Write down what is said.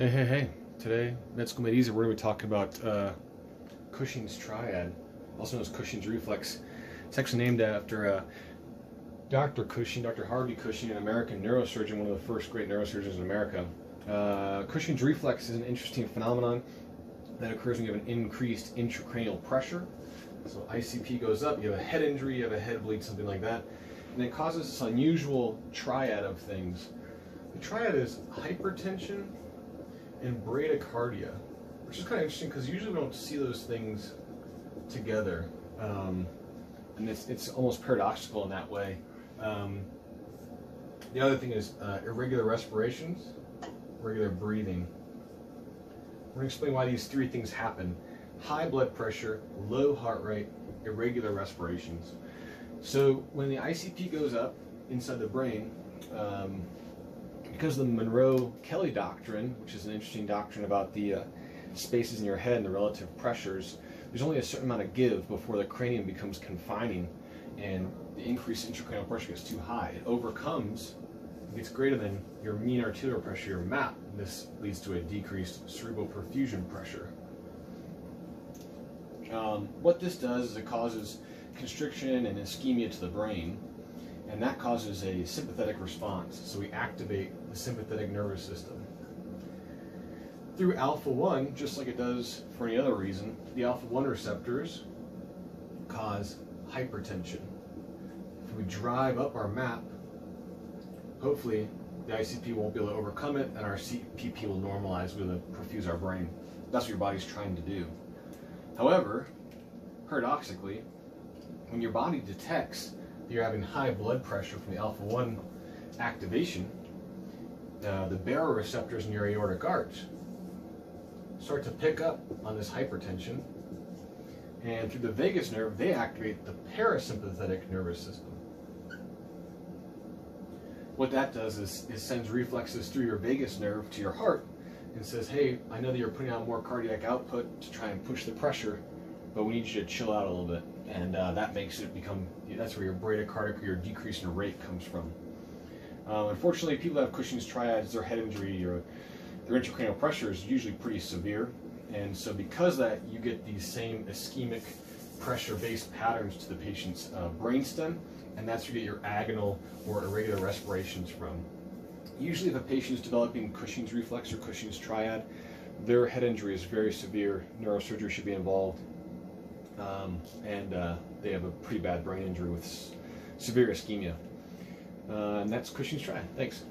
Hey, hey, hey. Today, School Made Easy, we're going to be talking about uh, Cushing's triad, also known as Cushing's reflex. It's actually named after uh, Dr. Cushing, Dr. Harvey Cushing, an American neurosurgeon, one of the first great neurosurgeons in America. Uh, Cushing's reflex is an interesting phenomenon that occurs when you have an increased intracranial pressure. So ICP goes up, you have a head injury, you have a head bleed, something like that. And it causes this unusual triad of things. The triad is hypertension, and bradycardia, which is kind of interesting because usually we don't see those things together. Um, and it's, it's almost paradoxical in that way. Um, the other thing is uh, irregular respirations, regular breathing. We're going to explain why these three things happen. High blood pressure, low heart rate, irregular respirations. So when the ICP goes up inside the brain, um, because of the Monro-Kellie doctrine, which is an interesting doctrine about the uh, spaces in your head and the relative pressures, there's only a certain amount of give before the cranium becomes confining and the increased intracranial pressure gets too high. It overcomes, it gets greater than your mean arterial pressure, your MAP. This leads to a decreased cerebral perfusion pressure. Um, what this does is it causes constriction and ischemia to the brain and that causes a sympathetic response. So we activate the sympathetic nervous system. Through alpha 1, just like it does for any other reason, the alpha 1 receptors cause hypertension. If we drive up our MAP, hopefully the ICP won't be able to overcome it and our CPP will normalize, we'll perfuse our brain. That's what your body's trying to do. However, paradoxically, when your body detects you're having high blood pressure from the alpha 1 activation, uh, the baroreceptors in your aortic arch start to pick up on this hypertension. And through the vagus nerve, they activate the parasympathetic nervous system. What that does is, is sends reflexes through your vagus nerve to your heart and says, hey, I know that you're putting out more cardiac output to try and push the pressure, but we need you to chill out a little bit and uh, that makes it become that's where your bradycardic or your decrease in rate comes from. Um, unfortunately, people that have Cushing's triads, their head injury or their intracranial pressure is usually pretty severe, and so because that, you get these same ischemic pressure-based patterns to the patient's uh, brainstem, and that's where you get your agonal or irregular respirations from. Usually, if a patient is developing Cushing's reflex or Cushing's triad, their head injury is very severe. Neurosurgery should be involved um, and uh, they have a pretty bad brain injury with severe ischemia. Uh, and that's Cushing's Try. Thanks.